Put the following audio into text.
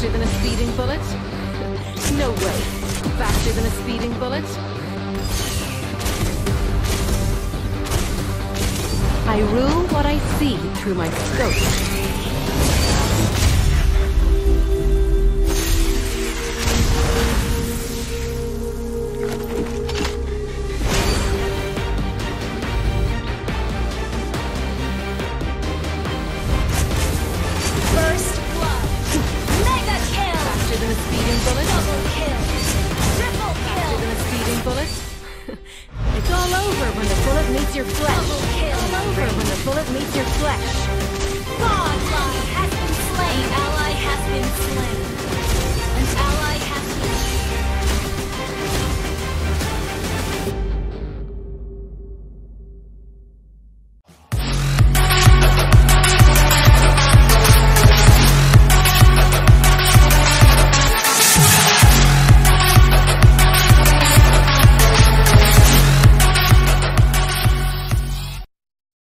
Faster than a speeding bullet? No way. Faster than a speeding bullet? I rule what I see through my scope. Bullet? it's all over when the bullet meets your flesh. Kill. All over when the bullet meets your flesh.